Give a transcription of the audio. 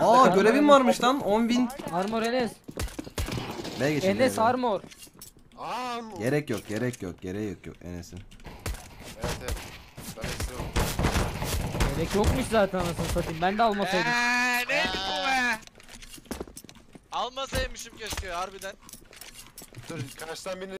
Aa görevim varmış lan 10 bin. Armor Enes. B'ye geçin. Enes B'ye. armor. Aa mı? Gerek yok gerek yok gerek yok yok Enes'in. Evet evet. Ben istiyorum. Gerek yokmuş zaten anasını satayım. Ben de almasaydım. Eee neydi bu be? Almasaymışım keşke harbiden. Dur karşıdan birini